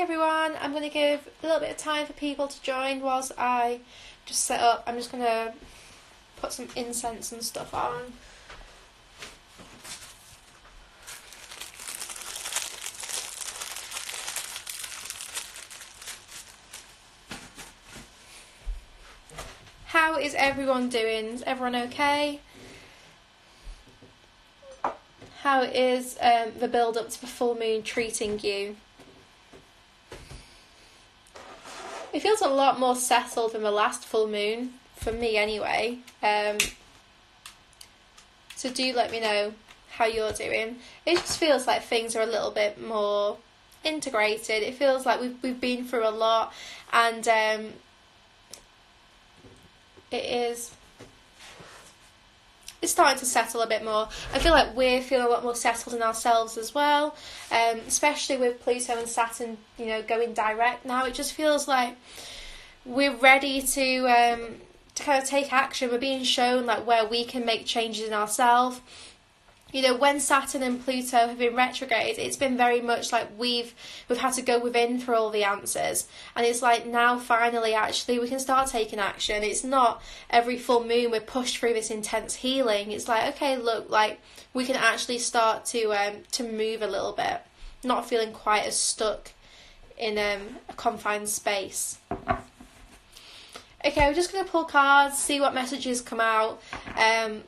everyone, I'm going to give a little bit of time for people to join whilst I just set up. I'm just going to put some incense and stuff on. How is everyone doing? Is everyone okay? How is um, the build up to the full moon treating you? It feels a lot more settled than the last full moon, for me anyway. Um, so do let me know how you're doing. It just feels like things are a little bit more integrated. It feels like we've we've been through a lot, and um, it is it's starting to settle a bit more. I feel like we're feeling a lot more settled in ourselves as well, um, especially with Pluto and Saturn, you know, going direct now. It just feels like we're ready to um, to kind of take action. We're being shown like where we can make changes in ourselves you know when saturn and pluto have been retrograde it's been very much like we've we've had to go within for all the answers. And it's like now finally actually we can start taking action. It's not every full moon we're pushed through this intense healing. It's like okay look like we can actually start to um to move a little bit not feeling quite as stuck in um, a confined space. Okay we're just going to pull cards see what messages come out. Um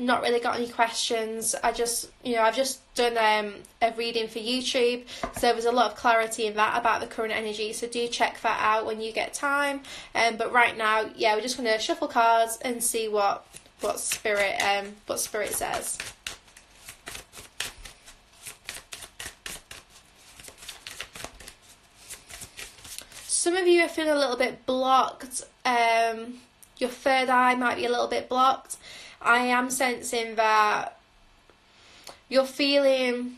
not really got any questions. I just, you know, I've just done um, a reading for YouTube, so there's a lot of clarity in that about the current energy. So do check that out when you get time. Um, but right now, yeah, we're just gonna shuffle cards and see what what spirit um what spirit says. Some of you are feeling a little bit blocked. Um, your third eye might be a little bit blocked. I am sensing that you're feeling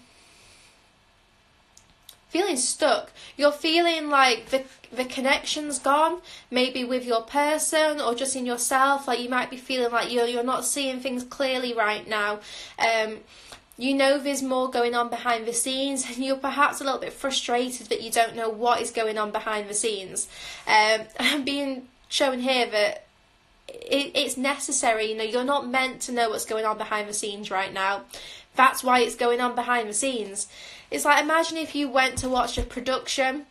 feeling stuck. You're feeling like the the connection's gone, maybe with your person or just in yourself. Like you might be feeling like you're you're not seeing things clearly right now. Um, you know there's more going on behind the scenes, and you're perhaps a little bit frustrated that you don't know what is going on behind the scenes. Um, I'm being shown here that it, it's necessary. You know, you're not meant to know what's going on behind the scenes right now. That's why it's going on behind the scenes. It's like imagine if you went to watch a production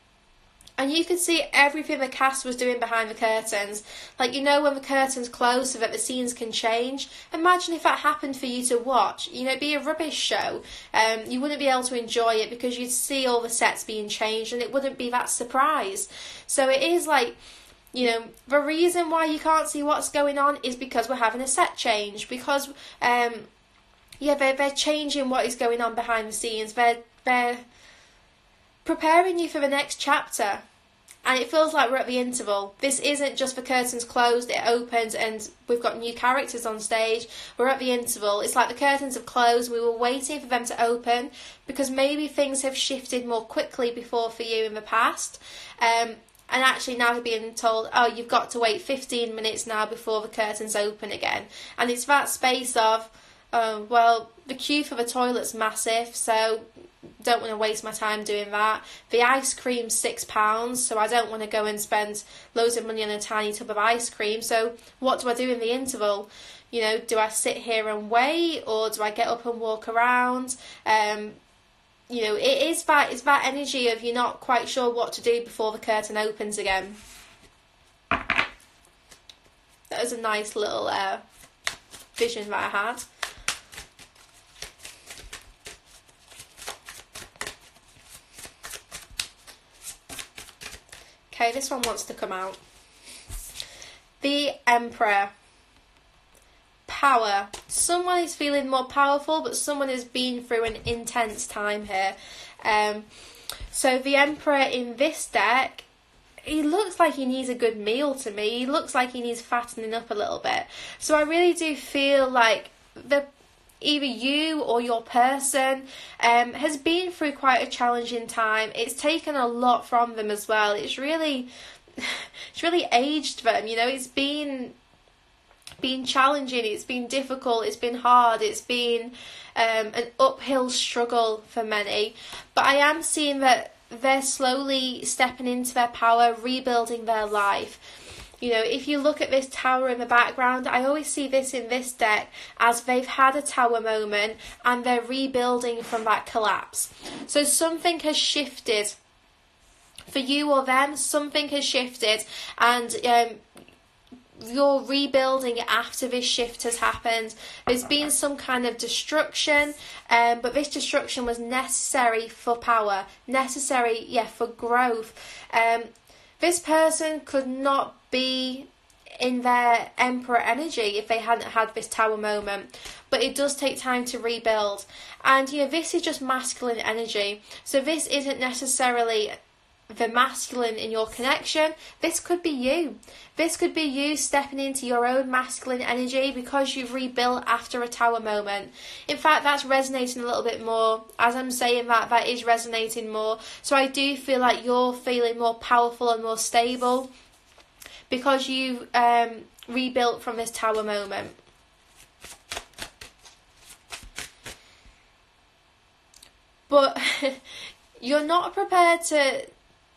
and you could see everything the cast was doing behind the curtains. Like you know when the curtains close so that the scenes can change. Imagine if that happened for you to watch. You know, it'd be a rubbish show. Um, you wouldn't be able to enjoy it because you'd see all the sets being changed and it wouldn't be that surprise. So it is like you know the reason why you can't see what's going on is because we're having a set change because um yeah they're, they're changing what is going on behind the scenes they're they're preparing you for the next chapter and it feels like we're at the interval. This isn't just the curtains closed, it opens and we've got new characters on stage. We're at the interval. It's like the curtains have closed, we were waiting for them to open because maybe things have shifted more quickly before for you in the past. Um, and actually now they're being told, oh, you've got to wait 15 minutes now before the curtains open again. And it's that space of, oh, well, the queue for the toilet's massive, so don't want to waste my time doing that. The ice cream's six pounds, so I don't want to go and spend loads of money on a tiny tub of ice cream. So what do I do in the interval? You know, do I sit here and wait, or do I get up and walk around? Um, you know, it is that it's that energy of you're not quite sure what to do before the curtain opens again. That was a nice little uh, vision that I had. Okay, this one wants to come out. The Emperor power. Someone is feeling more powerful, but someone has been through an intense time here. Um, so the Emperor in this deck, he looks like he needs a good meal to me. He looks like he needs fattening up a little bit. So I really do feel like the either you or your person um, has been through quite a challenging time. It's taken a lot from them as well. It's really, it's really aged them. You know, it's been been challenging, it's been difficult, it's been hard, it's been um, an uphill struggle for many. But I am seeing that they're slowly stepping into their power, rebuilding their life. You know, if you look at this tower in the background, I always see this in this deck as they've had a tower moment and they're rebuilding from that collapse. So something has shifted for you or them, something has shifted, and um, you're rebuilding after this shift has happened. There's been some kind of destruction, um, but this destruction was necessary for power, necessary, yeah, for growth. Um, this person could not be in their emperor energy if they hadn't had this tower moment but it does take time to rebuild and you know this is just masculine energy so this isn't necessarily the masculine in your connection, this could be you. This could be you stepping into your own masculine energy because you've rebuilt after a tower moment. In fact, that's resonating a little bit more. As I'm saying that, that is resonating more. So I do feel like you're feeling more powerful and more stable because you've um, rebuilt from this tower moment. But you're not prepared to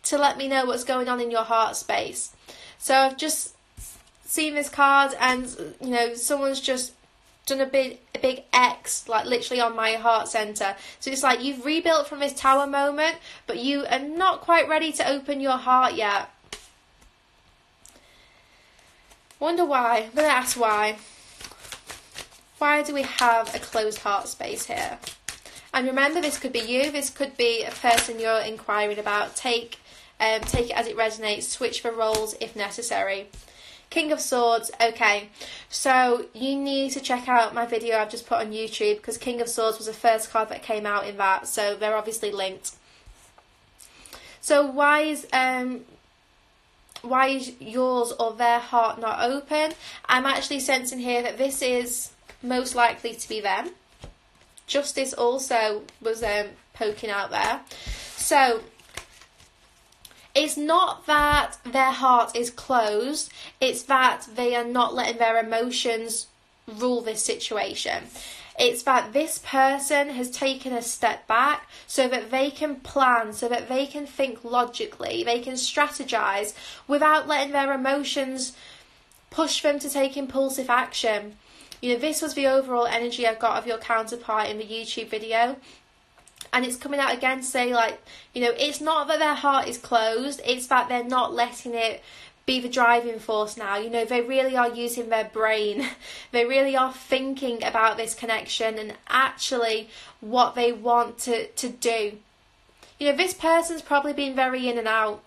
to let me know what's going on in your heart space. So I've just seen this card, and you know, someone's just done a big a big X like literally on my heart center. So it's like you've rebuilt from this tower moment, but you are not quite ready to open your heart yet. Wonder why? I'm gonna ask why. Why do we have a closed heart space here? And remember, this could be you. This could be a person you're inquiring about. Take um, take it as it resonates, switch the roles if necessary. King of Swords, okay. So you need to check out my video I've just put on YouTube because King of Swords was the first card that came out in that, so they're obviously linked. So why is um why is yours or their heart not open? I'm actually sensing here that this is most likely to be them. Justice also was um, poking out there. So it's not that their heart is closed, it's that they are not letting their emotions rule this situation. It's that this person has taken a step back so that they can plan, so that they can think logically, they can strategize without letting their emotions push them to take impulsive action. You know, this was the overall energy I got of your counterpart in the YouTube video and it's coming out again to say like you know it's not that their heart is closed it's that they're not letting it be the driving force now. You know they really are using their brain. They really are thinking about this connection and actually what they want to to do. You know this person's probably been very in and out.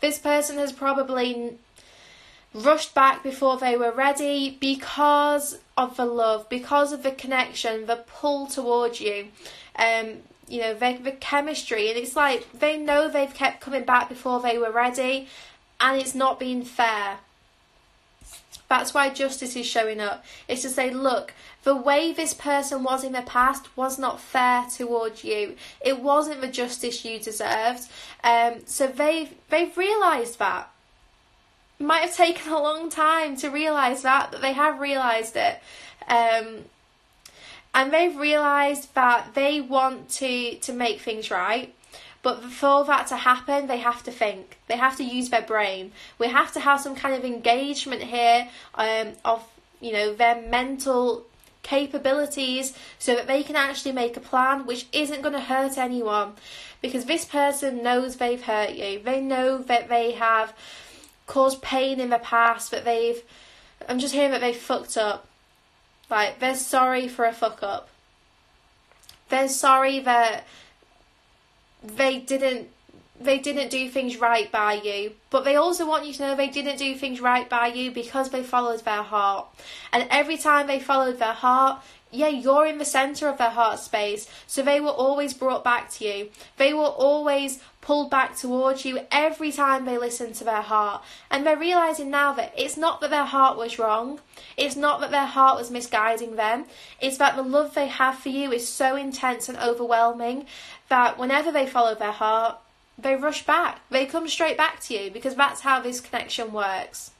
This person has probably rushed back before they were ready because of the love because of the connection the pull towards you. Um you know, the, the chemistry, and it's like they know they've kept coming back before they were ready, and it's not been fair. That's why justice is showing up. It's to say, look, the way this person was in the past was not fair towards you. It wasn't the justice you deserved. Um, so they've they've realised that. Might have taken a long time to realise that, but they have realised it. Um, and they've realised that they want to to make things right. But for that to happen, they have to think. They have to use their brain. We have to have some kind of engagement here um, of you know their mental capabilities so that they can actually make a plan which isn't going to hurt anyone because this person knows they've hurt you they know that they have caused pain in the past that they've i'm just hearing that they fucked up like, they're sorry for a fuck up. They're sorry that they didn't they didn't do things right by you, but they also want you to know they didn't do things right by you because they followed their heart. And every time they followed their heart, yeah, you're in the center of their heart space, so they were always brought back to you. They were always pulled back towards you every time they listen to their heart. And they're realizing now that it's not that their heart was wrong, it's not that their heart was misguiding them, it's that the love they have for you is so intense and overwhelming that whenever they follow their heart, they rush back. They come straight back to you because that's how this connection works.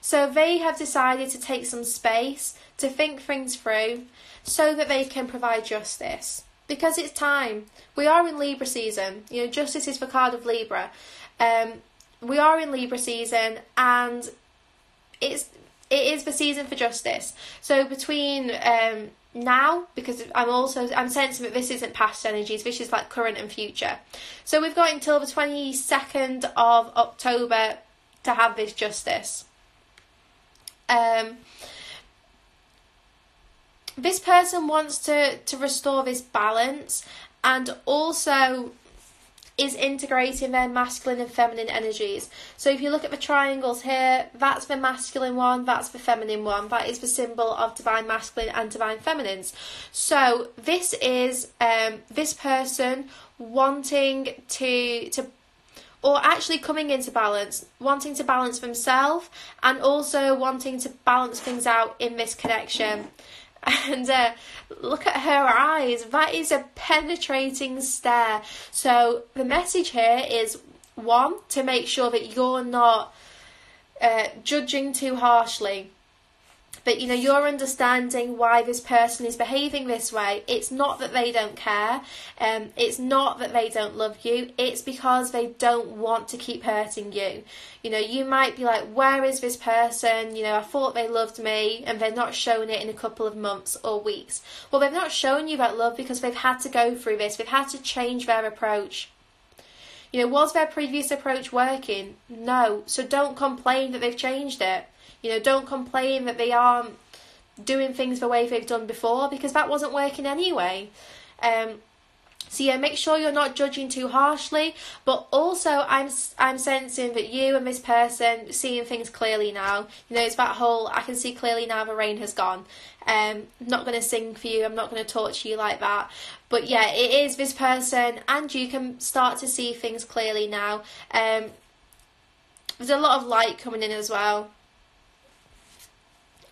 So they have decided to take some space to think things through so that they can provide justice because it's time. We are in Libra season. You know, justice is for card of Libra. Um, we are in Libra season, and it's it is the season for justice. So between um, now, because I'm also I'm sensing that this isn't past energies, this is like current and future. So we've got until the twenty second of October to have this justice. Um, this person wants to to restore this balance and also is integrating their masculine and feminine energies. So if you look at the triangles here, that's the masculine one, that's the feminine one. That is the symbol of divine masculine and divine feminines. So this is um, this person wanting to to or actually coming into balance, wanting to balance themselves and also wanting to balance things out in this connection. And uh, look at her eyes. That is a penetrating stare. So the message here is one to make sure that you're not uh, judging too harshly but you know you're understanding why this person is behaving this way. It's not that they don't care. Um, it's not that they don't love you. It's because they don't want to keep hurting you. You know you might be like where is this person? You know i thought they loved me and they're not showing it in a couple of months or weeks. Well they've not shown you that love because they've had to go through this. They've had to change their approach. You know, was their previous approach working? No. So don't complain that they've changed it. You know, don't complain that they aren't doing things the way they've done before because that wasn't working anyway. Um, so yeah, make sure you're not judging too harshly, but also I'm I'm sensing that you and this person seeing things clearly now. You know, it's that whole I can see clearly now the rain has gone. Um, I'm not going to sing for you. I'm not going to talk to you like that. But yeah, it is this person, and you can start to see things clearly now. Um, there's a lot of light coming in as well.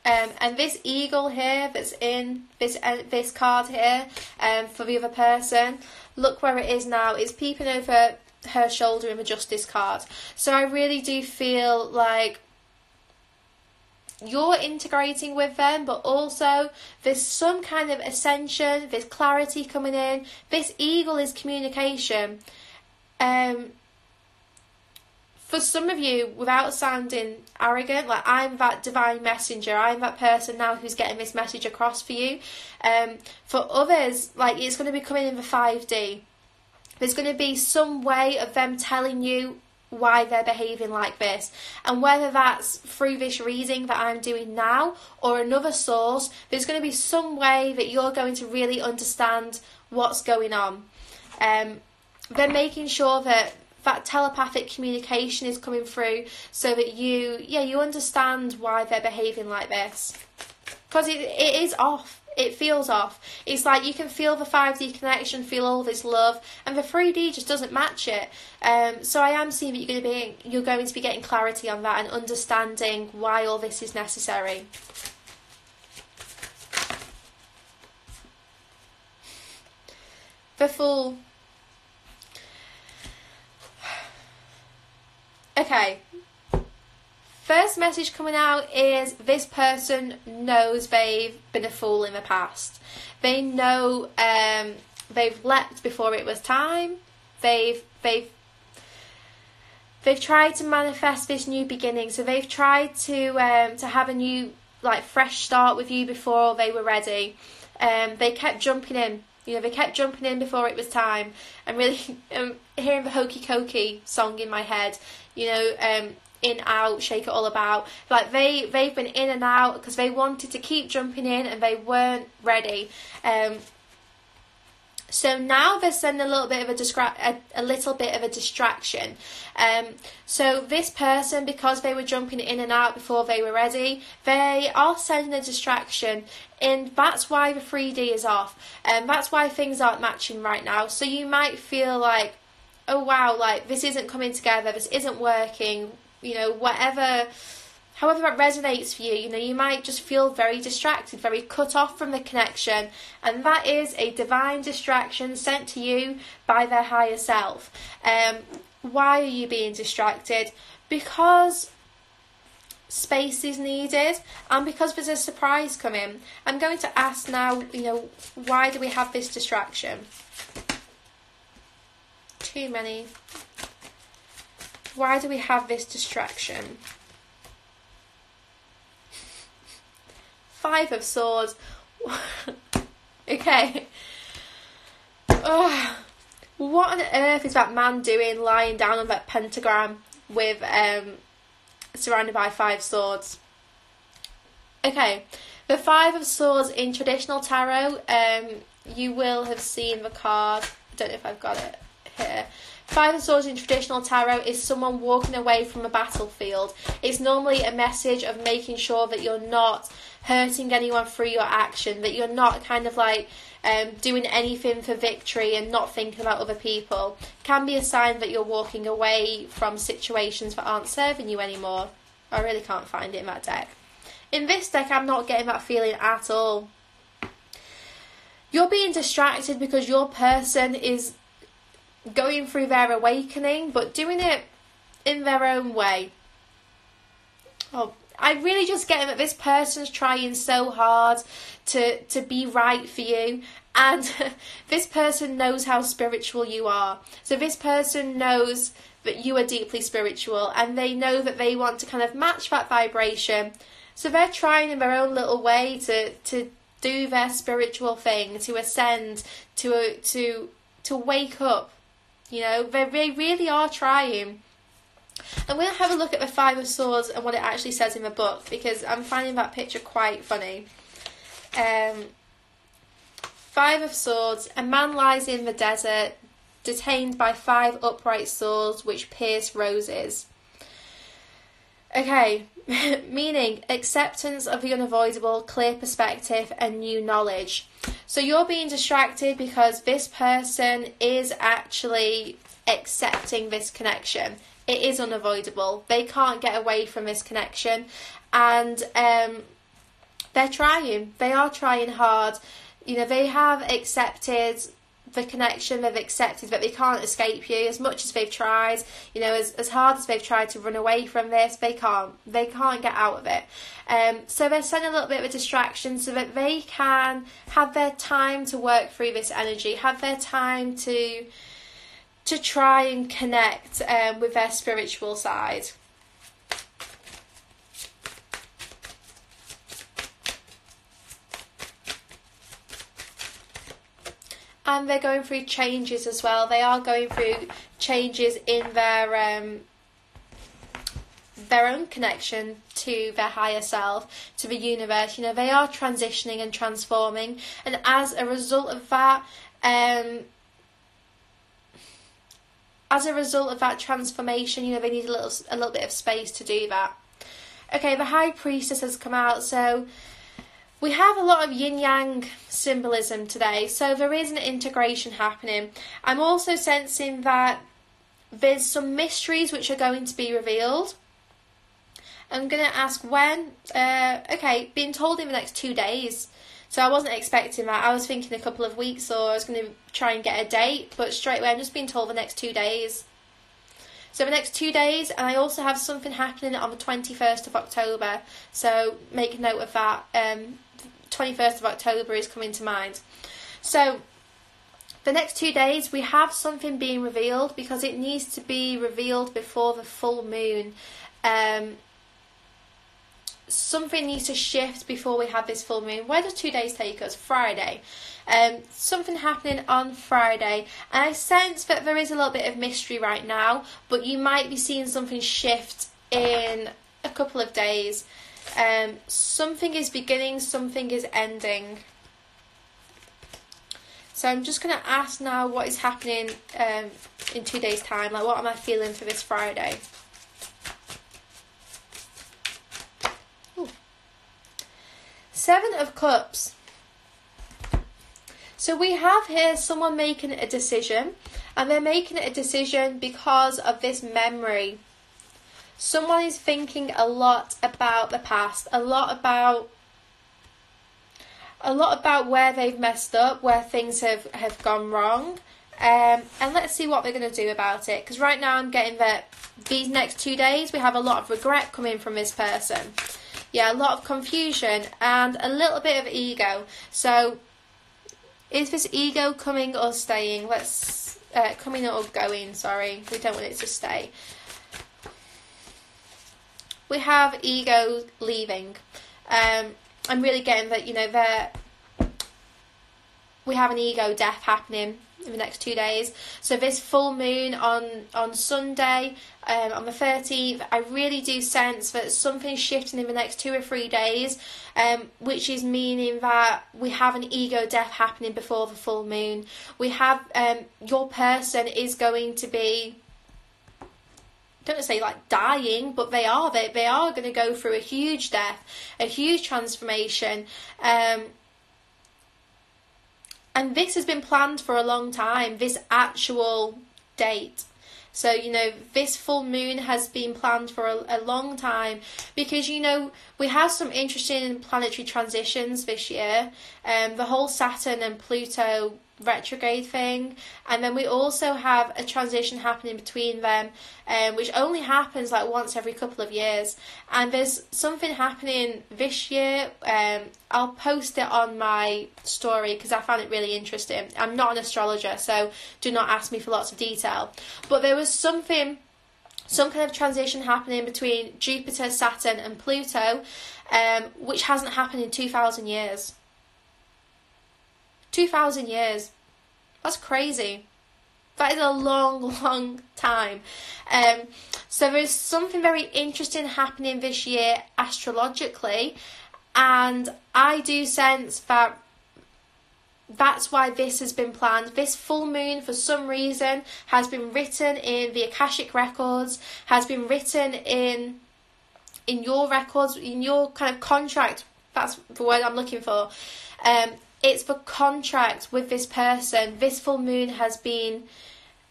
Um, and this eagle here that's in this uh, this card here um, for the other person, look where it is now. It's peeping over her shoulder in the justice card. So I really do feel like you're integrating with them, but also there's some kind of ascension, there's clarity coming in. This eagle is communication. Um, for some of you, without sounding arrogant, like I'm that divine messenger, I'm that person now who's getting this message across for you. Um, for others, like it's going to be coming in the 5D. There's going to be some way of them telling you why they're behaving like this. And whether that's through this reading that I'm doing now or another source, there's going to be some way that you're going to really understand what's going on. Um, they're making sure that that telepathic communication is coming through so that you yeah you understand why they're behaving like this. Because it, it is off. It feels off. It's like you can feel the 5d connection feel all this love and the 3d just doesn't match it. Um, so i am seeing that you're going to be you're going to be getting clarity on that and understanding why all this is necessary. The Okay. First message coming out is this person knows they've been a fool in the past. They know um, they've leapt before it was time. They've they've they've tried to manifest this new beginning. So they've tried to um, to have a new like fresh start with you before they were ready. Um, they kept jumping in. You know, they kept jumping in before it was time. I'm really um, hearing the Hokey Cokey song in my head you know, um, in out, shake it all about. Like they they've been in and out because they wanted to keep jumping in and they weren't ready. Um, so now they're sending a little bit of a, distra- a, a little bit of a distraction. Um, so this person, because they were jumping in and out before they were ready, they are sending a distraction, and that's why the 3D is off, and that's why things aren't matching right now. So you might feel like oh wow, like this isn't coming together, this isn't working, you know, whatever however that resonates for you, you know, you might just feel very distracted, very cut off from the connection, and that is a divine distraction sent to you by their higher self. Um, why are you being distracted? Because space is needed and because there's a surprise coming i'm going to ask now you know why do we have this distraction too many. Why do we have this distraction? Five of swords. Okay. Oh, what on earth is that man doing lying down on that pentagram with um surrounded by five swords. Okay, the Five of Swords in traditional tarot, um, you will have seen the card. I don't know if I've got it here. Five of Swords in traditional tarot is someone walking away from a battlefield. It's normally a message of making sure that you're not hurting anyone through your action, that you're not kind of like um, doing anything for victory and not thinking about other people can be a sign that you're walking away from situations that aren't serving you anymore. I really can't find it in that deck. In this deck, I'm not getting that feeling at all. You're being distracted because your person is going through their awakening, but doing it in their own way. Oh, I really just get that this person's trying so hard to to be right for you and this person knows how spiritual you are. So this person knows that you are deeply spiritual and they know that they want to kind of match that vibration. So they're trying in their own little way to to do their spiritual thing, to ascend, to to to wake up. You know, they, they really are trying. I'm going to have a look at the Five of Swords and what it actually says in the book because I'm finding that picture quite funny. Um, five of Swords, a man lies in the desert, detained by five upright swords which pierce roses. Okay, meaning acceptance of the unavoidable, clear perspective, and new knowledge. So you're being distracted because this person is actually accepting this connection it is unavoidable. They can't get away from this connection, and um, they're trying. They are trying hard. You know, they have accepted the connection they've accepted that they can't escape you as much as they've tried you know as, as hard as they've tried to run away from this they can't they can't get out of it um, so they're sending a little bit of a distraction so that they can have their time to work through this energy have their time to to try and connect um, with their spiritual side. And they're going through changes as well. They are going through changes in their um, their own connection to their higher self, to the universe. You know, they are transitioning and transforming, and as a result of that, um, as a result of that transformation, you know, they need a little a little bit of space to do that. Okay, the High Priestess has come out, so we have a lot of yin yang symbolism today, so there is an integration happening. I'm also sensing that there's some mysteries which are going to be revealed. I'm going to ask when. Uh, okay, being told in the next two days. So I wasn't expecting that. I was thinking a couple of weeks or I was going to try and get a date, but straight away I'm just being told the next two days. So the next two days, and I also have something happening on the 21st of October. So make note of that. Um, 21st of October is coming to mind. So the next two days, we have something being revealed because it needs to be revealed before the full moon. Um, something needs to shift before we have this full moon. Where does two days take us? Friday. Um, something happening on Friday, and I sense that there is a little bit of mystery right now, but you might be seeing something shift in a couple of days. Um, something is beginning, something is ending. So I'm just going to ask now what is happening um, in two days' time. Like, what am I feeling for this Friday? Seven of Cups. So we have here someone making a decision, and they're making a decision because of this memory. Someone is thinking a lot about the past, a lot about a lot about where they've messed up, where things have, have gone wrong, Um, and let's see what they're going to do about it. Because right now I'm getting that these next two days we have a lot of regret coming from this person. Yeah, a lot of confusion and a little bit of ego. So, is this ego coming or staying? Let's uh, coming or going. Sorry, we don't want it to stay. We have ego leaving. Um, I'm really getting that you know there. We have an ego death happening in the next two days. So this full moon on on Sunday, um, on the thirteenth, I really do sense that something's shifting in the next two or three days, um, which is meaning that we have an ego death happening before the full moon. We have um, your person is going to be. Don't want to say like dying, but they are. They they are going to go through a huge death, a huge transformation. Um, and this has been planned for a long time, this actual date. So, you know, this full moon has been planned for a, a, long time because, you know, we have some interesting planetary transitions this year. Um, the whole Saturn and Pluto retrograde thing. And then we also have a transition happening between them um, which only happens like once every couple of years. And there's something happening this year um, i'll post it on my story because i found it really interesting. I'm not an astrologer so do not ask me for lots of detail. But there was something some kind of transition happening between jupiter saturn and pluto um, which hasn't happened in 2000 years 2,000 years. That's crazy. That is a long, long time. Um, so there's something very interesting happening this year astrologically, and I do sense that that's why this has been planned. This full moon, for some reason, has been written in the Akashic records, has been written in in your records, in your kind of contract. That's the word I'm looking for. Um, it's for contract with this person. This full moon has been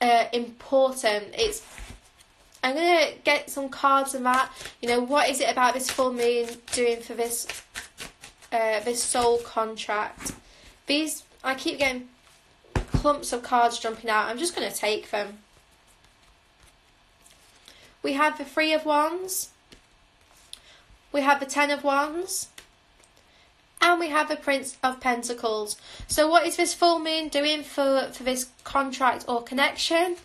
uh, important. It's I'm gonna get some cards on that. You know, what is it about this full moon doing for this uh, this soul contract? These I keep getting clumps of cards jumping out. I'm just gonna take them. We have the three of wands. We have the ten of wands. And we have the Prince of Pentacles. So, what is this full moon doing for, for this contract or connection?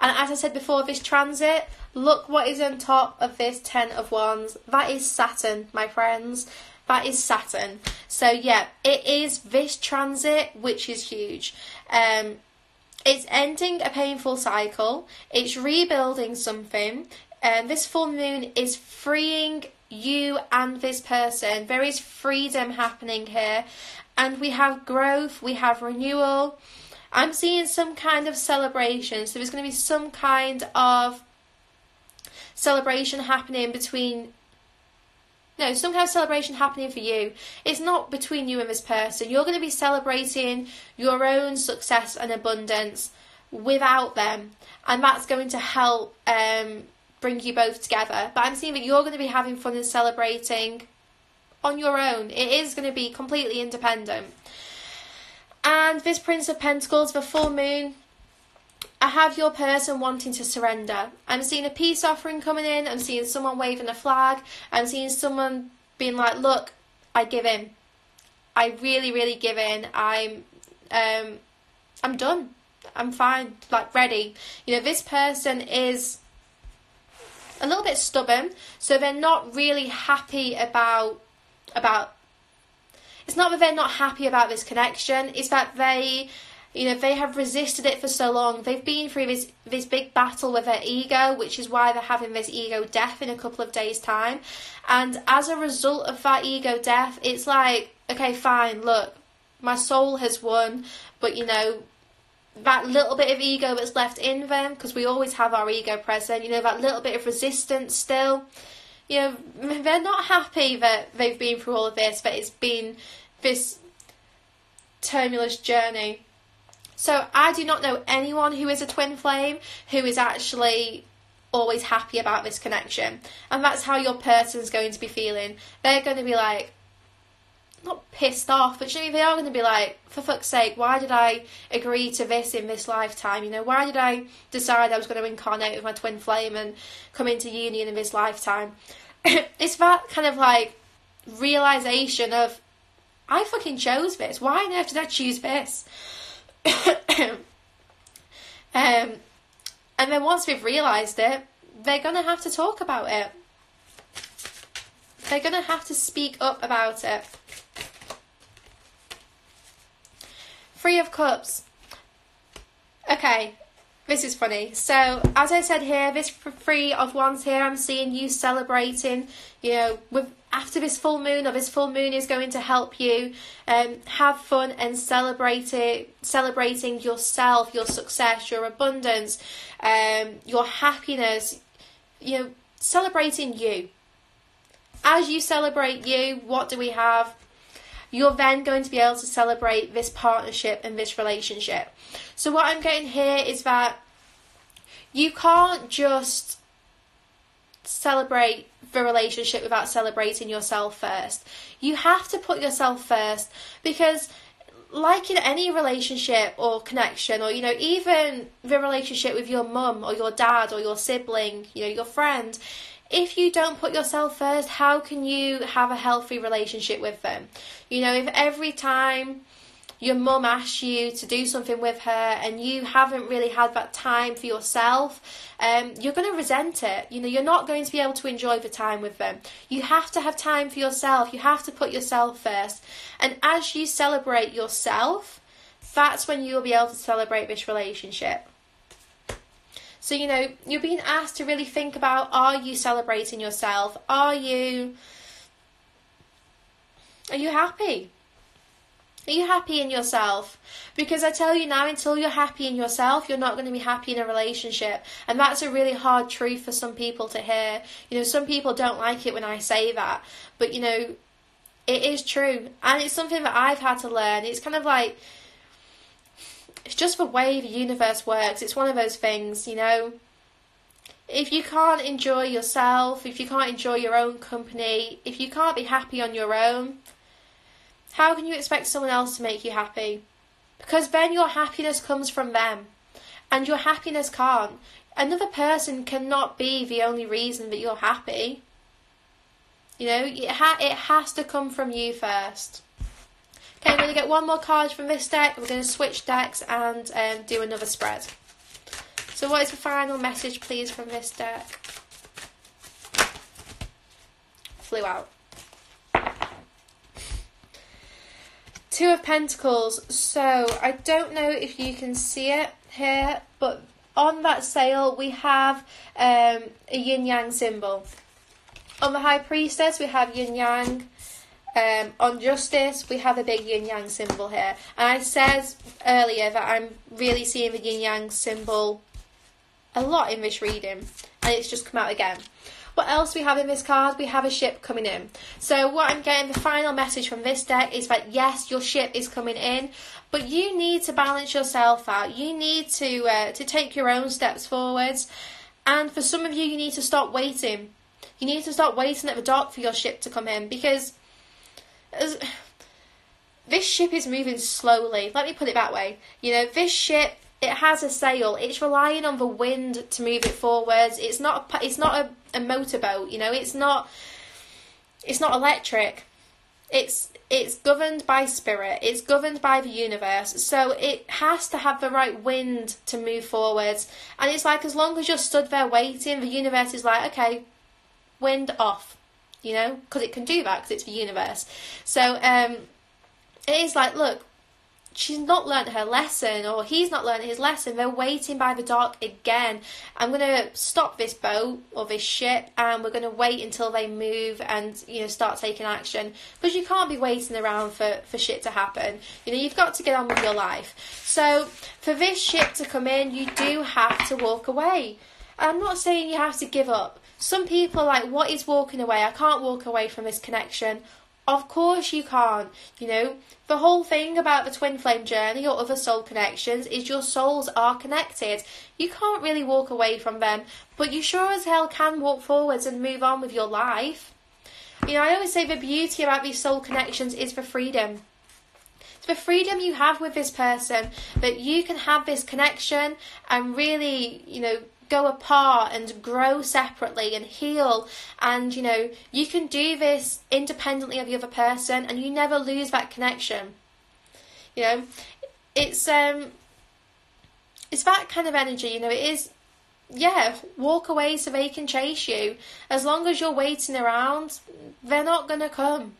And as I said before, this transit, look what is on top of this Ten of Wands. That is Saturn, my friends. That is Saturn. So, yeah, it is this transit which is huge. Um, it's ending a painful cycle, it's rebuilding something. And um, this full moon is freeing you and this person. There is freedom happening here, and we have growth, we have renewal. I'm seeing some kind of celebration, so there's going to be some kind of celebration happening between no, some kind of celebration happening for you. It's not between you and this person. You're going to be celebrating your own success and abundance without them, and that's going to help um, bring you both together. But I'm seeing that you're going to be having fun and celebrating on your own. It is going to be completely independent. And this Prince of Pentacles, the full moon, I have your person wanting to surrender. I'm seeing a peace offering coming in. I'm seeing someone waving a flag. I'm seeing someone being like, "Look, I give in. I really, really give in. I'm, um, I'm done. I'm fine. Like ready. You know, this person is a little bit stubborn, so they're not really happy about about. It's not that they're not happy about this connection. It's that they, you know, they have resisted it for so long. They've been through this this big battle with their ego, which is why they're having this ego death in a couple of days' time. And as a result of that ego death, it's like, okay, fine, look, my soul has won, but you know, that little bit of ego that's left in them, because we always have our ego present, you know, that little bit of resistance still. You know, they're not happy that they've been through all of this, that it's been this tumultuous journey. So I do not know anyone who is a twin flame who is actually always happy about this connection. And that's how your person's going to be feeling. They're going to be like, not pissed off, but know, they are going to be like, for fuck's sake, why did I agree to this in this lifetime? You know, why did I decide I was going to incarnate with my twin flame and come into union in this lifetime? it's that kind of like realization of, I fucking chose this. Why on earth did I choose this? um, and then once we've realised it, they're going to have to talk about it. They're going to have to speak up about it. Three of Cups. Okay, this is funny. So, as I said here, this Three of Wands here, I'm seeing you celebrating, you know, with after this full moon or this full moon is going to help you um, have fun and celebrate it, celebrating yourself, your success, your abundance, um, your happiness, you know, celebrating you. As you celebrate you, what do we have? You're then going to be able to celebrate this partnership and this relationship. So, what I'm getting here is that you can't just celebrate the relationship without celebrating yourself first. You have to put yourself first because like in any relationship or connection or you know even the relationship with your mum or your dad or your sibling you know your friend if you don't put yourself first, how can you have a healthy relationship with them? You know, if every time your mum asks you to do something with her and you haven't really had that time for yourself, um, you're going to resent it. You know, you're not going to be able to enjoy the time with them. You have to have time for yourself. You have to put yourself first. And as you celebrate yourself, that's when you'll be able to celebrate this relationship. So, you know, you're being asked to really think about are you celebrating yourself? Are you are you happy? Are you happy in yourself? Because I tell you now, until you're happy in yourself, you're not going to be happy in a relationship. And that's a really hard truth for some people to hear. You know, some people don't like it when I say that. But, you know, it is true. And it's something that I've had to learn. It's kind of like it's just the way the universe works. It's one of those things, you know. If you can't enjoy yourself, if you can't enjoy your own company, if you can't be happy on your own, how can you expect someone else to make you happy? Because then your happiness comes from them, and your happiness can't. Another person cannot be the only reason that you're happy. You know, it, ha- it has to come from you first. Okay, I'm going to get one more card from this deck. We're going to switch decks and um, do another spread. So what is the final message, please, from this deck? Flew out. Two of Pentacles. So I don't know if you can see it here, but on that sail we have um, a yin yang symbol. On the High Priestess we have yin yang. Um, on justice, we have a big yin yang symbol here. And I said earlier that I'm really seeing the yin yang symbol a lot in this reading, and it's just come out again. What else we have in this card? We have a ship coming in. So what I'm getting the final message from this deck is that yes, your ship is coming in, but you need to balance yourself out. You need to uh, to take your own steps forwards, and for some of you, you need to stop waiting. You need to stop waiting at the dock for your ship to come in because as, this ship is moving slowly. Let me put it that way. You know, this ship it has a sail. It's relying on the wind to move it forwards. It's not a, it's not a, a motorboat. You know, it's not it's not electric. It's it's governed by spirit. It's governed by the universe. So it has to have the right wind to move forwards. And it's like as long as you're stood there waiting, the universe is like, okay, wind off you know, because it can do that because it's the universe. So um, it is like, look, she's not learnt her lesson or he's not learnt his lesson. They're waiting by the dock again. I'm going to stop this boat or this ship and we're going to wait until they move and, you know, start taking action because you can't be waiting around for, for shit to happen. You know, you've got to get on with your life. So for this ship to come in, you do have to walk away. I'm not saying you have to give up. Some people like, what is walking away? I can't walk away from this connection. Of course you can't. You know, the whole thing about the twin flame journey or other soul connections is your souls are connected. You can't really walk away from them, but you sure as hell can walk forwards and move on with your life. You know, I always say the beauty about these soul connections is the freedom. It's the freedom you have with this person that you can have this connection and really, you know, go apart and grow separately and heal and you know you can do this independently of the other person and you never lose that connection you know it's um it's that kind of energy you know it is yeah, walk away so they can chase you. As long as you're waiting around, they're not gonna come.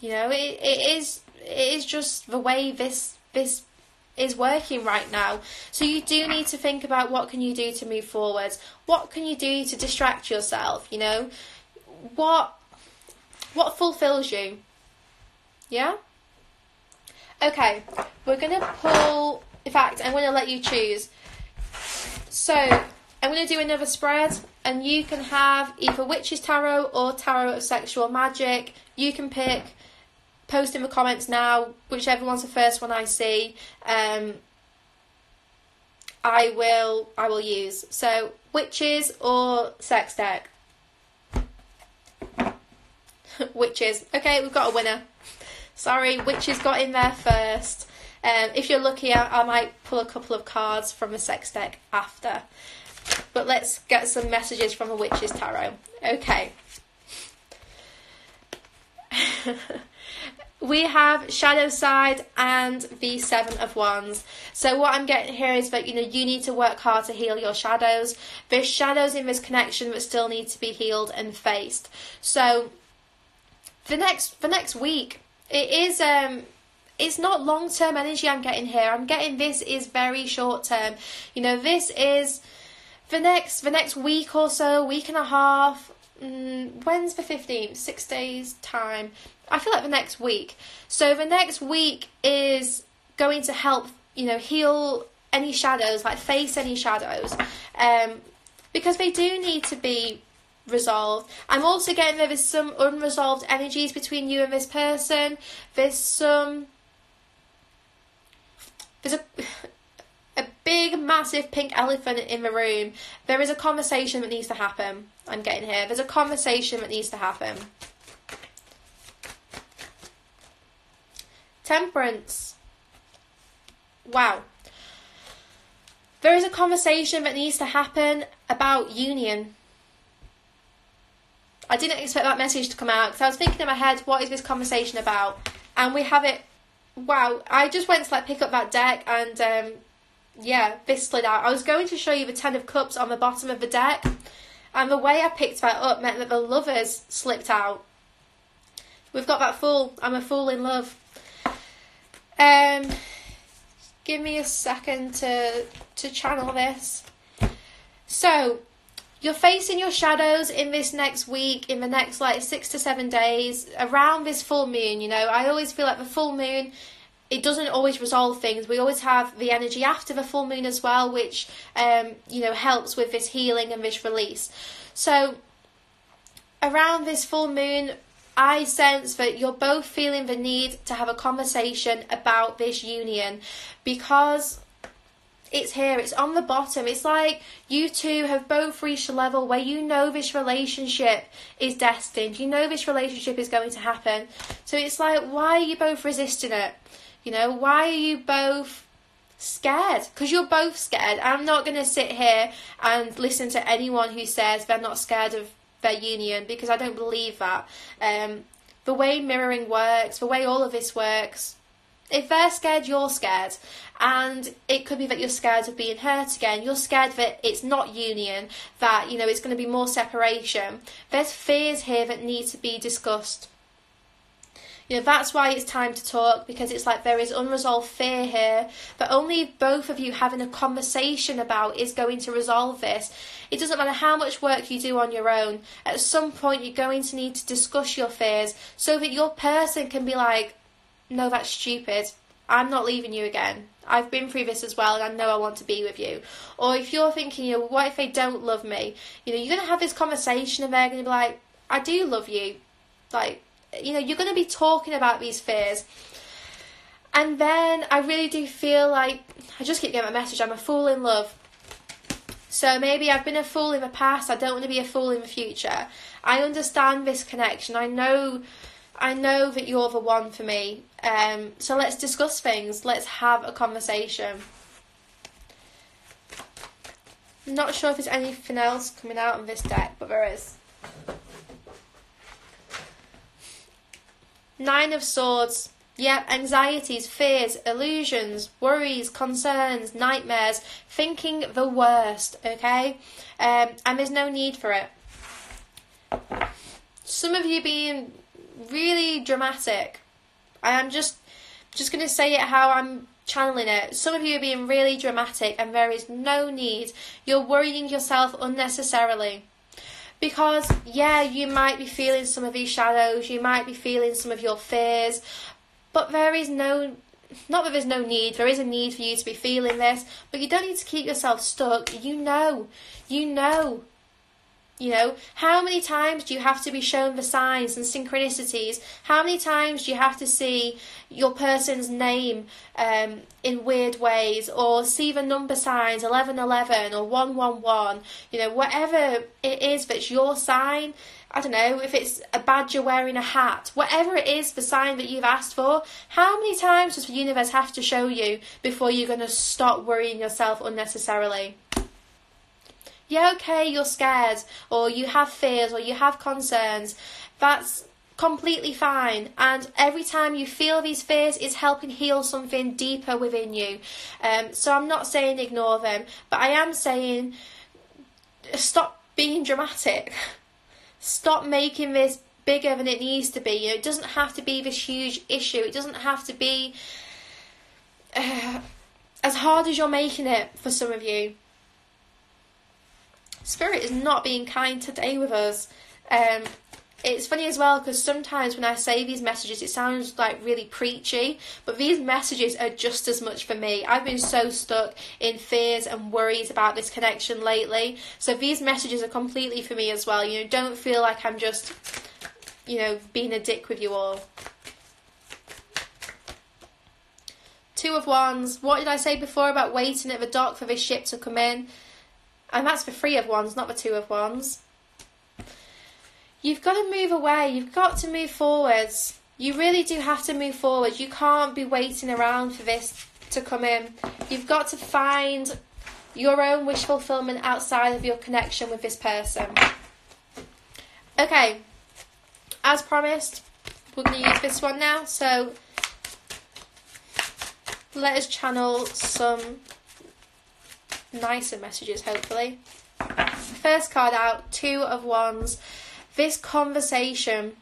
You know, it, it is it is just the way this this is working right now. So you do need to think about what can you do to move forward. What can you do to distract yourself, you know? What what fulfills you? Yeah? Okay, we're gonna pull in fact I'm gonna let you choose. So I'm to do another spread, and you can have either Witches Tarot or Tarot of Sexual Magic. You can pick. Post in the comments now, whichever one's the first one I see. Um, I will I will use. So witches or sex deck. witches. Okay, we've got a winner. Sorry, witches got in there first. Um, if you're lucky, I, I might pull a couple of cards from the sex deck after. But let's get some messages from the witches Tarot. Okay. we have Shadow Side and the Seven of Wands. So what I'm getting here is that you know you need to work hard to heal your shadows. There's shadows in this connection that still need to be healed and faced. So the next the next week it is um it's not long term energy I'm getting here. I'm getting this is very short term. You know, this is the next the next week or so, week and a half. Mm, when's the fifteenth? Six days time. I feel like the next week. So the next week is going to help you know heal any shadows, like face any shadows, um, because they do need to be resolved. I'm also getting there is some unresolved energies between you and this person. There's some there's a a big, massive pink elephant in the room. There is a conversation that needs to happen. I'm getting here. There's a conversation that needs to happen. Temperance. Wow. There is a conversation that needs to happen about union. I didn't expect that message to come out because I was thinking in my head, what is this conversation about? And we have it. Wow, I just went to like pick up that deck and um, yeah, this slid out. I was going to show you the Ten of Cups on the bottom of the deck, and the way I picked that up meant that the lovers slipped out. We've got that fool. I'm a fool in love. Um, give me a second to to channel this. So, you're facing your shadows in this next week, in the next like six to seven days, around this full moon. You know, I always feel like the full moon it doesn't always resolve things. We always have the energy after the full moon as well, which um, you know helps with this healing and this release. So around this full moon, I sense that you're both feeling the need to have a conversation about this union because it's here, it's on the bottom. It's like you two have both reached a level where you know this relationship is destined, you know this relationship is going to happen. So it's like, why are you both resisting it? You know, why are you both scared? Because you're both scared. I'm not going to sit here and listen to anyone who says they're not scared of their union because I don't believe that. Um, the way mirroring works, the way all of this works, if they're scared, you're scared. And it could be that you're scared of being hurt again. You're scared that it's not union, that, you know, it's going to be more separation. There's fears here that need to be discussed. You know, that's why it's time to talk because it's like there is unresolved fear here but only both of you having a conversation about is going to resolve this. It doesn't matter how much work you do on your own, at some point you're going to need to discuss your fears so that your person can be like, no, that's stupid. I'm not leaving you again. I've been through this as well and I know I want to be with you. Or if you're thinking, you know, what if they don't love me? You know, you're going to have this conversation and they're going to be like, I do love you. Like, you know, you're going to be talking about these fears. And then I really do feel like I just keep getting my message. I'm a fool in love. So maybe I've been a fool in the past, I don't want to be a fool in the future. I understand this connection. I know I know that you're the one for me. Um, so let's discuss things. Let's have a conversation. Not sure if there's anything else coming out on this deck, but there is. Nine of Swords. Yeah, anxieties, fears, illusions, worries, concerns, nightmares, thinking the worst, okay? Um, and there's no need for it. Some of you being really dramatic. I am just just going to say it how I'm channeling it. Some of you are being really dramatic and there is no need. You're worrying yourself unnecessarily. Because, yeah, you might be feeling some of these shadows, you might be feeling some of your fears, but there is no, not that there's no need, there is a need for you to be feeling this, but you don't need to keep yourself stuck. You know, you know you know, how many times do you have to be shown the signs and synchronicities? How many times do you have to see your person's name um, in weird ways or see the number signs 1111 or 111? You know, whatever it is that's your sign. I don't know, if it's a badger wearing a hat, whatever it is, the sign that you've asked for, how many times does the universe have to show you before you're going to stop worrying yourself unnecessarily? Yeah, okay, you're scared, or you have fears, or you have concerns. That's completely fine. And every time you feel these fears, it's helping heal something deeper within you. Um, so I'm not saying ignore them, but I am saying stop being dramatic. Stop making this bigger than it needs to be. You know, it doesn't have to be this huge issue. It doesn't have to be uh, as hard as you're making it for some of you. Spirit is not being kind today with us. Um, it's funny as well because sometimes when I say these messages, it sounds like really preachy, but these messages are just as much for me. I've been so stuck in fears and worries about this connection lately, so these messages are completely for me as well. You know, don't feel like I'm just, you know, being a dick with you all. Two of Wands. What did I say before about waiting at the dock for this ship to come in? And that's for three of wands, not the two of wands. You've got to move away. You've got to move forwards. You really do have to move forward. You can't be waiting around for this to come in. You've got to find your own wish fulfillment outside of your connection with this person. Okay, as promised, we're going to use this one now. So let us channel some nicer messages, hopefully. First card out, Two of Wands. This conversation.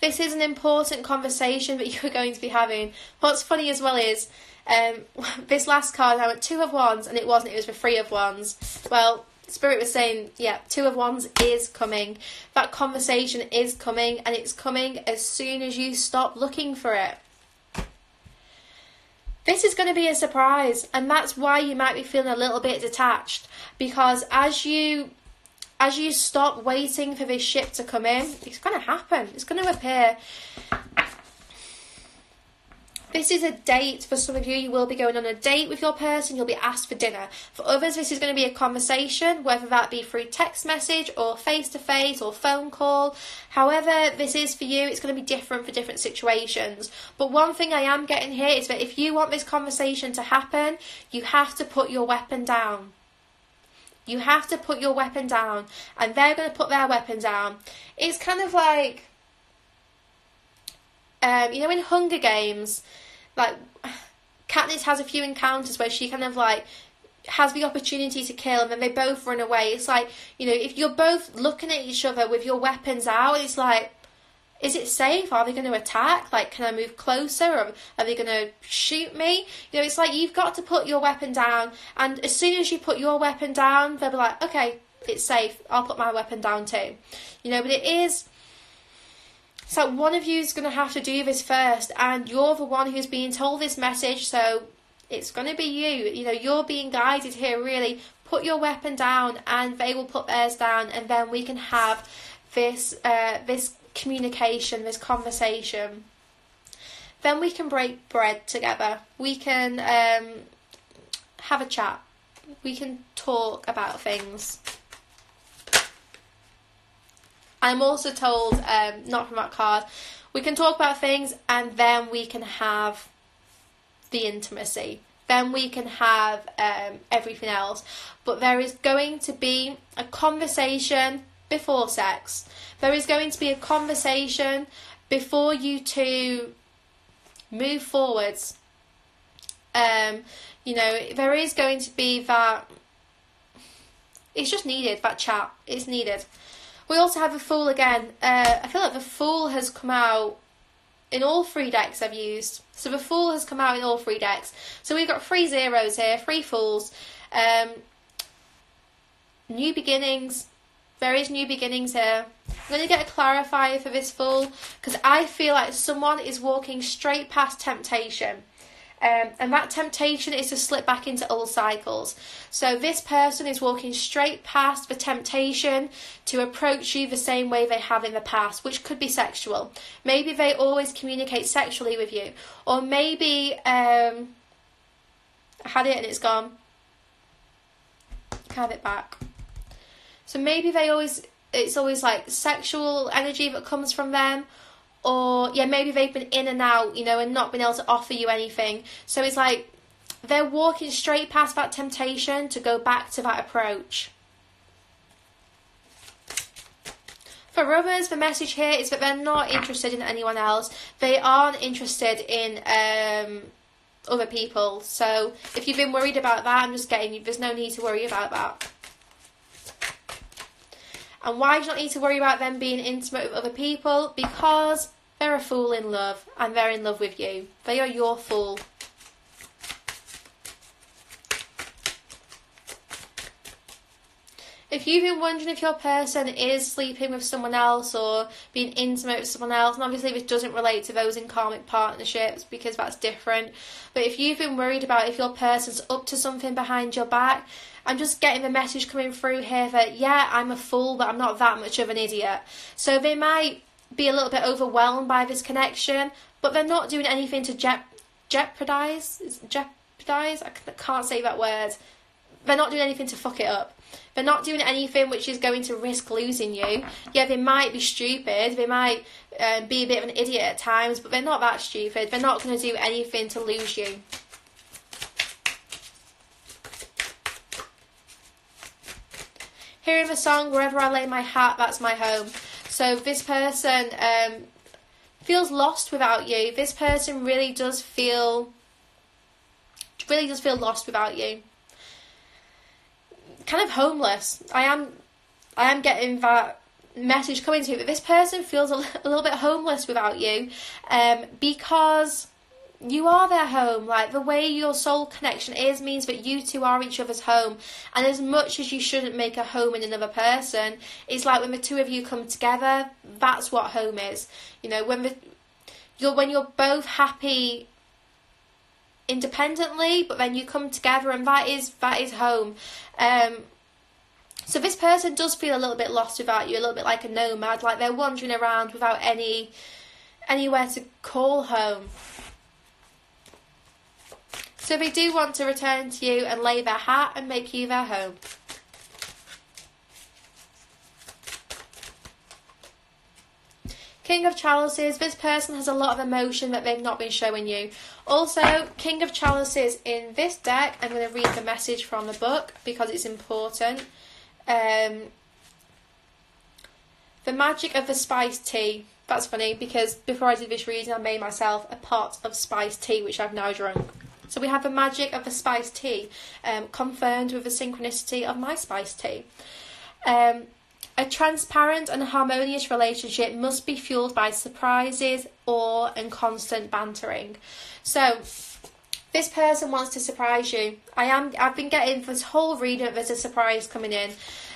This is an important conversation that you're going to be having. What's funny as well is um, this last card I went Two of Wands and it wasn't, it was the Three of Wands. Well, Spirit was saying, yeah, Two of Wands is coming. That conversation is coming and it's coming as soon as you stop looking for it. This is going to be a surprise, and that's why you might be feeling a little bit detached because as you as you stop waiting for this ship to come in, it's going to happen. It's going to appear. This is a date for some of you. You will be going on a date with your person. You'll be asked for dinner. For others, this is going to be a conversation, whether that be through text message or face to face or phone call. However, this is for you, it's going to be different for different situations. But one thing I am getting here is that if you want this conversation to happen, you have to put your weapon down. You have to put your weapon down, and they're going to put their weapon down. It's kind of like, um, you know, in Hunger Games, like Katniss has a few encounters where she kind of like has the opportunity to kill and then they both run away. It's like, you know, if you're both looking at each other with your weapons out, it's like, is it safe? Are they going to attack? Like, can I move closer? Or are they going to shoot me? You know, it's like you've got to put your weapon down, and as soon as you put your weapon down, they'll be like, okay, it's safe. I'll put my weapon down too. You know, but it is so one of you is going to have to do this first, and you're the one who's being told this message, so it's going to be you. You know, you're being guided here, really. Put your weapon down, and they will put theirs down, and then we can have this uh, this communication, this conversation. Then we can break bread together. We can um, have a chat. we can talk about things. I'm also told, um, not from that card, we can talk about things and then we can have the intimacy. Then we can have um, everything else. But there is going to be a conversation before sex. There is going to be a conversation before you two move forwards. Um, you know, there is going to be that. It's just needed that chat. It's needed. We also have a Fool again. Uh, I feel like the Fool has come out in all three decks I've used. So the Fool has come out in all three decks. So we've got three zeros here, three Fools. Um, new beginnings. There is new beginnings here. I'm going to get a clarifier for this Fool because I feel like someone is walking straight past temptation. Um, and that temptation is to slip back into old cycles. So this person is walking straight past the temptation to approach you the same way they have in the past, which could be sexual. Maybe they always communicate sexually with you, or maybe um, I had it and it's gone. Have it back. So maybe they always it's always like sexual energy that comes from them or yeah, maybe they've been in and out, you know, and not been able to offer you anything. So it's like they're walking straight past that temptation to go back to that approach. For others, the message here is that they're not interested in anyone else. They aren't interested in um, other people. So if you've been worried about that, I'm just getting you. There's no need to worry about that. And why do you not need to worry about them being intimate with other people? Because they're a fool in love, and they're in love with you. They are your fool. If you've been wondering if your person is sleeping with someone else or being intimate with someone else, and obviously this doesn't relate to those in karmic partnerships because that's different, but if you've been worried about if your person's up to something behind your back, I'm just getting the message coming through here that yeah, I'm a fool, but I'm not that much of an idiot. So they might be a little bit overwhelmed by this connection, but they're not doing anything to jep- jeopardize. Jeopardize? I can't say that word. They're not doing anything to fuck it up. They're not doing anything which is going to risk losing you. Yeah, they might be stupid. They might um, be a bit of an idiot at times, but they're not that stupid. They're not going to do anything to lose you. Hearing the song Wherever I Lay My Hat, That's My Home. So this person um, feels lost without you. This person really does feel really does feel lost without you. Kind of homeless. I am I am getting that message coming to you that this person feels a, a little bit homeless without you um, because you are their home. Like the way your soul connection is means that you two are each other's home. And as much as you shouldn't make a home in another person, it's like when the two of you come together, that's what home is. You know, when the you're when you're both happy independently, but then you come together and that is that is home. Um so this person does feel a little bit lost without you, a little bit like a nomad, like they're wandering around without any anywhere to call home. So they do want to return to you and lay their hat and make you their home. King of Chalices, this person has a lot of emotion that they've not been showing you. Also, King of Chalices in this deck, I'm going to read the message from the book because it's important. Um, the magic of the spiced tea. That's funny because before I did this reading, I made myself a pot of spiced tea, which I've now drunk. So we have the magic of the spice tea, um, confirmed with the synchronicity of my spice tea. Um, a transparent and harmonious relationship must be fueled by surprises, awe, and constant bantering. So, this person wants to surprise you. I am. I've been getting this whole reading. There's a surprise coming in,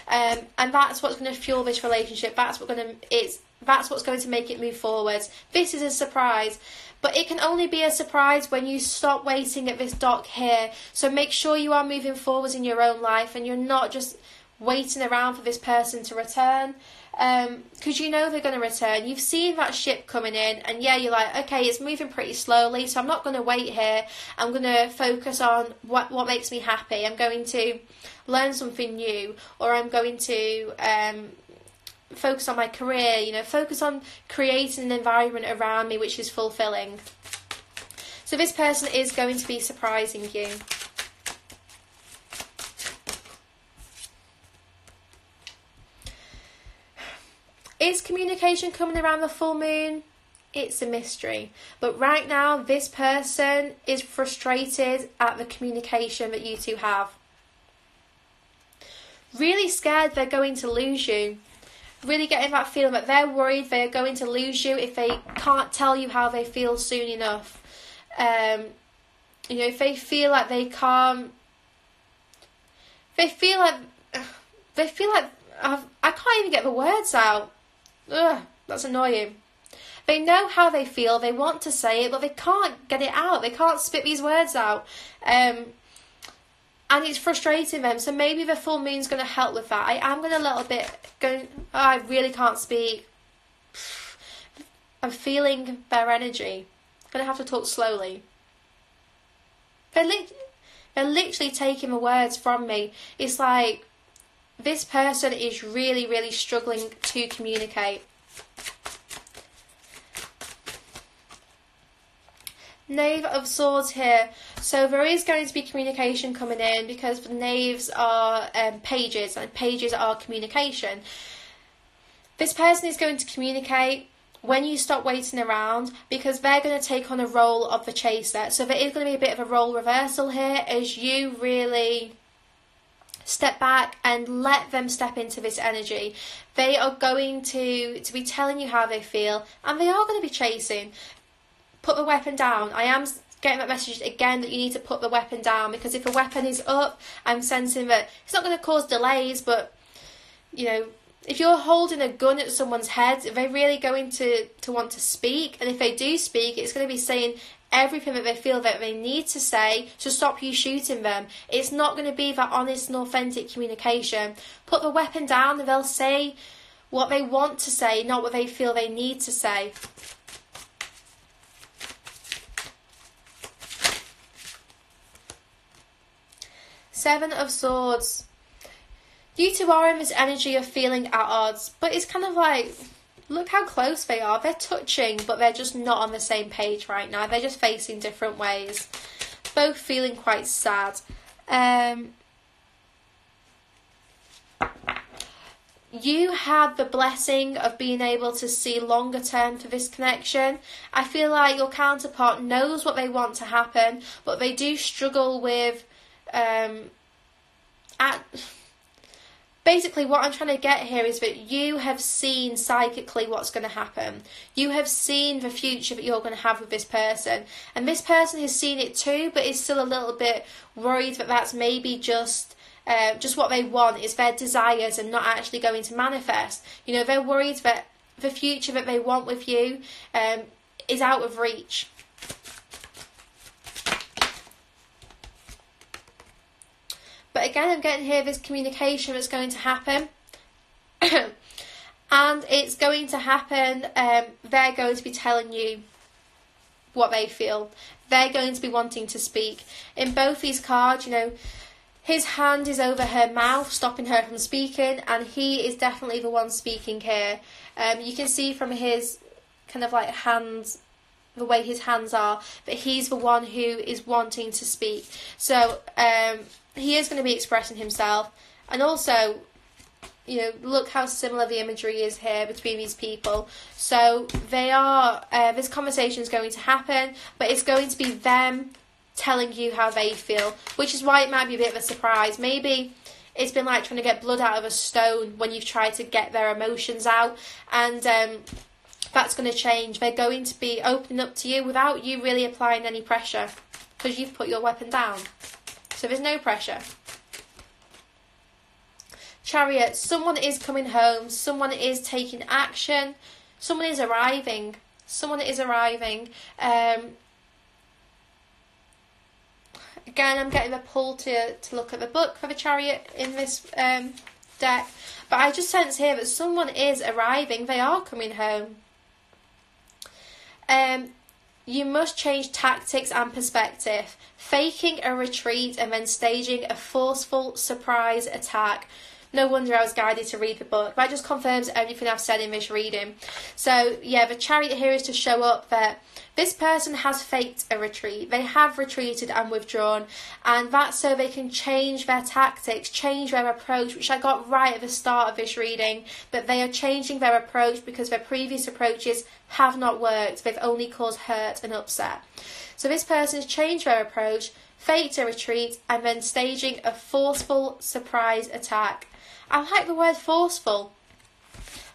um, and that's what's going to fuel this relationship. That's what's going to. It's that's what's going to make it move forwards. This is a surprise. But it can only be a surprise when you stop waiting at this dock here. So make sure you are moving forwards in your own life and you're not just waiting around for this person to return because um, you know they're going to return. You've seen that ship coming in, and yeah, you're like, okay, it's moving pretty slowly, so I'm not going to wait here. I'm going to focus on what what makes me happy. I'm going to learn something new, or I'm going to um, focus on my career. You know, focus on creating an environment around me which is fulfilling. So this person is going to be surprising you. Is communication coming around the full moon? It's a mystery. But right now, this person is frustrated at the communication that you two have. Really scared they're going to lose you. Really getting that feeling that they're worried they're going to lose you if they can't tell you how they feel soon enough. Um, you know, if they feel like they can't, they feel like they feel like I've, I can't even get the words out. Ugh, that's annoying. They know how they feel, they want to say it, but they can't get it out. They can't spit these words out. Um, and it's frustrating them. So maybe the full moon's going to help with that. I am going to a little bit going. Oh, I really can't speak. I'm feeling their energy. I'm going to have to talk slowly. They're, li- they're literally taking the words from me. It's like this person is really, really struggling to communicate. Knave of Swords here. So there is going to be communication coming in because the knaves are um, pages and pages are communication. This person is going to communicate when you stop waiting around because they're going to take on a role of the chaser. So there is going to be a bit of a role reversal here as you really step back and let them step into this energy. They are going to to be telling you how they feel and they are going to be chasing. Put the weapon down. I am getting that message again that you need to put the weapon down because if a weapon is up, I'm sensing that it's not going to cause delays, but you know, if you're holding a gun at someone's head, are they really going to, to want to speak? And if they do speak, it's going to be saying everything that they feel that they need to say to stop you shooting them. It's not going to be that honest and authentic communication. Put the weapon down and they'll say what they want to say, not what they feel they need to say. Seven of Swords. You two are in this energy of feeling at odds, but it's kind of like look how close they are. They're touching, but they're just not on the same page right now. They're just facing different ways. Both feeling quite sad. Um, you had the blessing of being able to see longer term for this connection. I feel like your counterpart knows what they want to happen, but they do struggle with um, at basically what I'm trying to get here is that you have seen psychically what's going to happen. You have seen the future that you're going to have with this person, and this person has seen it too, but is still a little bit worried that that's maybe just. Uh, just what they want is their desires and not actually going to manifest. You know, they're worried that the future that they want with you um, is out of reach. But again, I'm getting here this communication that's going to happen. and it's going to happen, um, they're going to be telling you what they feel. They're going to be wanting to speak. In both these cards, you know, his hand is over her mouth, stopping her from speaking, and he is definitely the one speaking here. Um, you can see from his kind of like hands, the way his hands are, but he's the one who is wanting to speak. So, um, he is going to be expressing himself, and also, you know, look how similar the imagery is here between these people. So they are. Uh, this conversation is going to happen, but it's going to be them telling you how they feel, which is why it might be a bit of a surprise. Maybe it's been like trying to get blood out of a stone when you've tried to get their emotions out, and um, that's going to change. They're going to be opening up to you without you really applying any pressure because you've put your weapon down. So there's no pressure. Chariot, someone is coming home, someone is taking action, someone is arriving, someone is arriving. Um, again, I'm getting a pull to, to look at the book for the chariot in this um, deck. But I just sense here that someone is arriving. They are coming home. Um, you must change tactics and perspective. Faking a retreat and then staging a forceful surprise attack no wonder I was guided to read the book. That just confirms everything I've said in this reading. So, yeah, the chariot here is to show up that this person has faked a retreat. They have retreated and withdrawn, and that's so they can change their tactics, change their approach, which I got right at the start of this reading. But they are changing their approach because their previous approaches have not worked, they've only caused hurt and upset. So, this person has changed their approach, faked a retreat, and then staging a forceful surprise attack. I like the word forceful.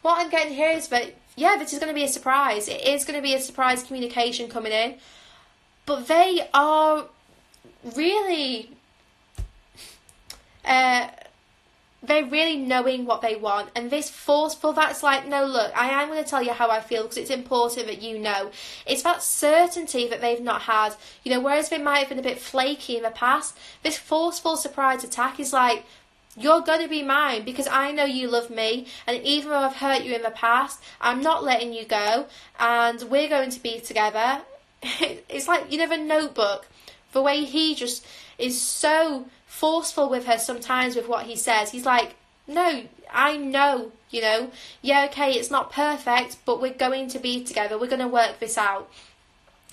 What I'm getting here is that, yeah, this is going to be a surprise. It is going to be a surprise communication coming in. But they are really. Uh, they're really knowing what they want and this forceful that's like no look i am going to tell you how i feel because it's important that you know it's that certainty that they've not had you know whereas they might have been a bit flaky in the past this forceful surprise attack is like you're going to be mine because I know you love me, and even though I've hurt you in the past, I'm not letting you go, and we're going to be together. It's like, you know, the notebook, the way he just is so forceful with her sometimes with what he says. He's like, no, I know, you know, yeah, okay, it's not perfect, but we're going to be together, we're going to work this out.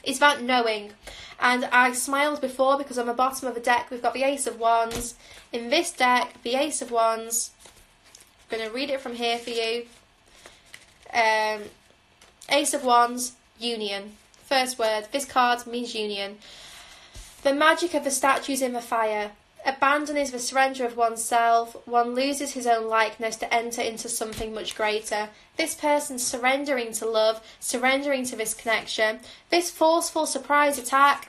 It's about knowing. And I smiled before because on the bottom of the deck we've got the Ace of Wands. In this deck, the Ace of Wands. I'm going to read it from here for you. Um, Ace of Wands, Union. First word. This card means union. The magic of the statues in the fire. Abandon is the surrender of oneself. One loses his own likeness to enter into something much greater. This person surrendering to love, surrendering to this connection. This forceful surprise attack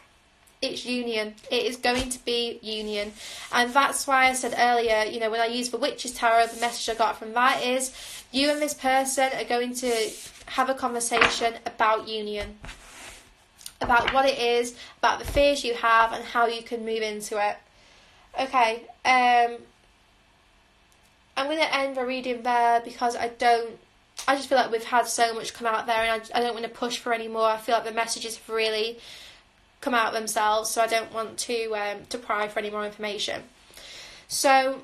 it's union. It is going to be union. And that's why I said earlier, you know, when I use the Witches Tarot, the message I got from that is you and this person are going to have a conversation about union. About what it is, about the fears you have, and how you can move into it. Okay, um, I'm going to end the reading there because I don't. I just feel like we've had so much come out there, and I, I don't want to push for any more. I feel like the messages have really come out themselves, so I don't want to um, to pry for any more information. So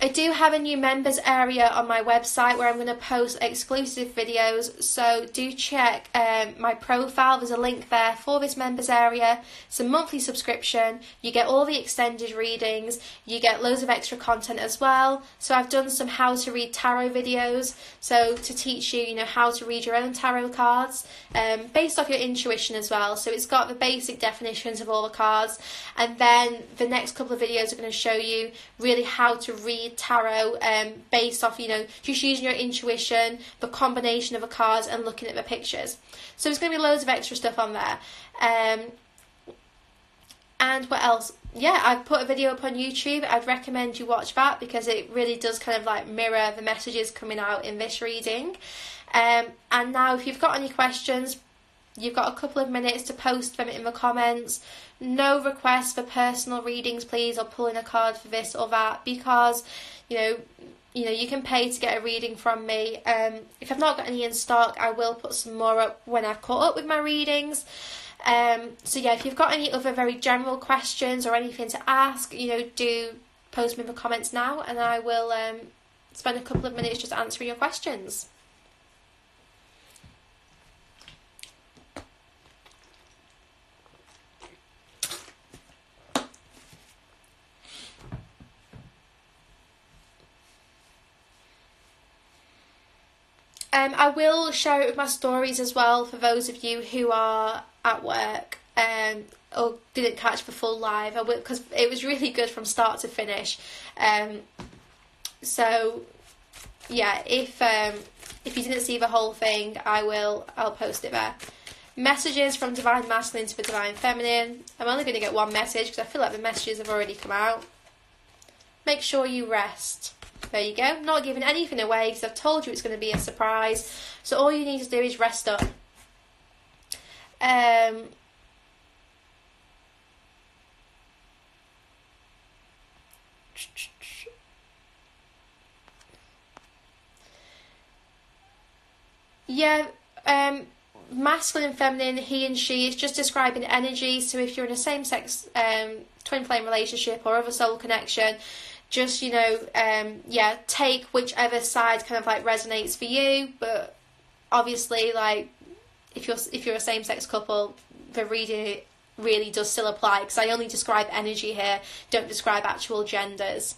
I do have a new members area on my website where I'm going to post exclusive videos. So do check um, my profile. There's a link there for this members area. It's a monthly subscription. You get all the extended readings. You get loads of extra content as well. So I've done some how to read tarot videos. So to teach you, you know, how to read your own tarot cards um, based off your intuition as well. So it's got the basic definitions of all the cards. And then the next couple of videos are going to show you really how to read tarot um, based off, you know, just using your intuition, the combination of the cards, and looking at the pictures. So there's going to be loads of extra stuff on there. Um, and what else? Yeah, I've put a video up on YouTube. I'd recommend you watch that because it really does kind of like mirror the messages coming out in this reading. Um, and now, if you've got any questions, You've got a couple of minutes to post them in the comments. No requests for personal readings, please, or pulling a card for this or that, because you know, you know, you can pay to get a reading from me. Um, if I've not got any in stock, I will put some more up when I've caught up with my readings. Um, so yeah, if you've got any other very general questions or anything to ask, you know, do post me in the comments now, and I will um, spend a couple of minutes just answering your questions. Um, I will share it with my stories as well for those of you who are at work um, or didn't catch the full live. I because it was really good from start to finish. Um, so yeah, if um, if you didn't see the whole thing, I will. I'll post it there. Messages from divine masculine to the divine feminine. I'm only going to get one message because I feel like the messages have already come out. Make sure you rest. There you go. Not giving anything away because I've told you it's going to be a surprise. So all you need to do is rest up. Um, yeah, um, masculine and feminine, he and she is just describing energy. So if you're in a same sex um, twin flame relationship or other soul connection, just you know, um, yeah, take whichever side kind of like resonates for you. But obviously, like if you're if you're a same sex couple, the reading really does still apply because I only describe energy here, don't describe actual genders.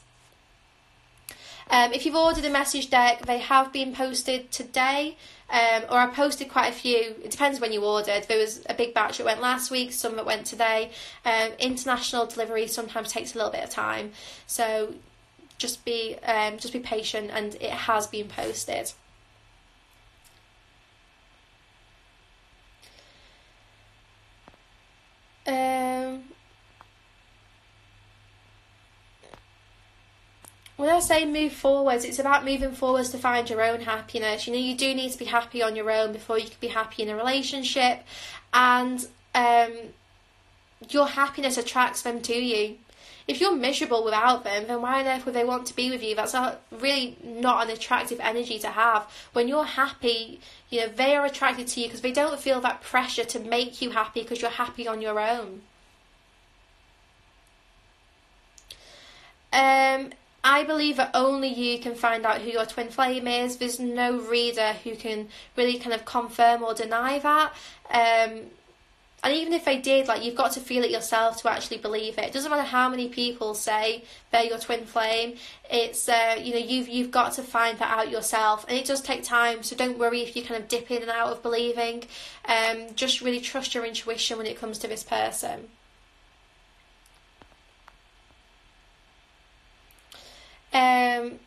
Um, if you've ordered a message deck, they have been posted today, um, or I posted quite a few. It depends when you ordered. There was a big batch that went last week, some that went today. Um, international delivery sometimes takes a little bit of time, so just be um, just be patient, and it has been posted. Um, when I say move forwards, it's about moving forwards to find your own happiness. You know, you do need to be happy on your own before you can be happy in a relationship, and um, your happiness attracts them to you. If you're miserable without them, then why on earth would they want to be with you? That's really not an attractive energy to have. When you're happy, you know, they are attracted to you because they don't feel that pressure to make you happy because you're happy on your own. Um, I believe that only you can find out who your twin flame is. There's no reader who can really kind of confirm or deny that. Um, and even if they did, like you've got to feel it yourself to actually believe it. It doesn't matter how many people say they're your twin flame. It's uh, you know you've you've got to find that out yourself, and it does take time. So don't worry if you kind of dip in and out of believing. Um, just really trust your intuition when it comes to this person. Um,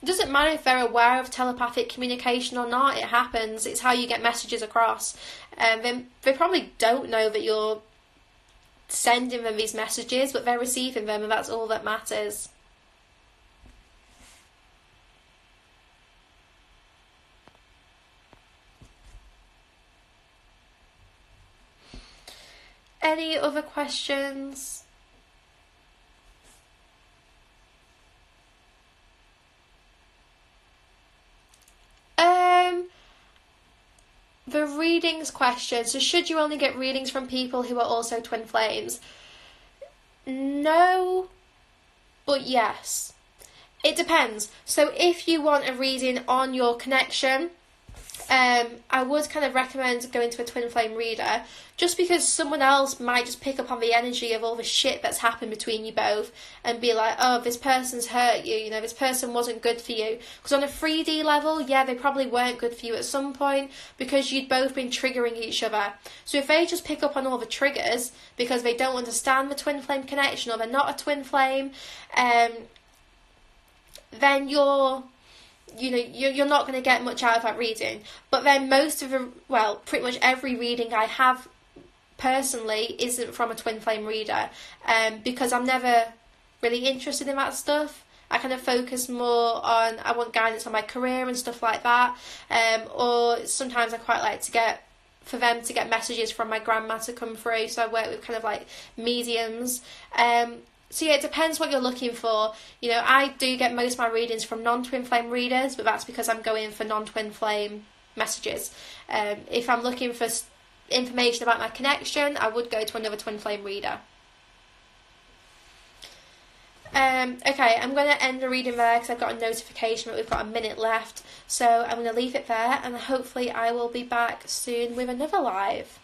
it doesn't matter if they're aware of telepathic communication or not, it happens. It's how you get messages across. Um, they, they probably don't know that you're sending them these messages, but they're receiving them, and that's all that matters. Any other questions? The readings question. So, should you only get readings from people who are also twin flames? No, but yes. It depends. So, if you want a reading on your connection, um, I would kind of recommend going to a twin flame reader just because someone else might just pick up on the energy of all the shit that's happened between you both and be like, oh, this person's hurt you, you know, this person wasn't good for you. Because on a 3D level, yeah, they probably weren't good for you at some point because you'd both been triggering each other. So if they just pick up on all the triggers because they don't understand the twin flame connection or they're not a twin flame, um, then you're you know you're, you're not going to get much out of that reading. But then most of the well pretty much every reading i have personally isn't from a twin flame reader um, because i'm never really interested in that stuff. I kind of focus more on i want guidance on my career and stuff like that. Um, or sometimes i quite like to get for them to get messages from my grandma to come through. So i work with kind of like mediums. Um, so yeah, it depends what you're looking for. You know, I do get most of my readings from non-twin flame readers, but that's because I'm going for non-twin flame messages. Um, if I'm looking for information about my connection, I would go to another twin flame reader. Um, okay, I'm going to end the reading there because I've got a notification that we've got a minute left. So I'm going to leave it there and hopefully I will be back soon with another live.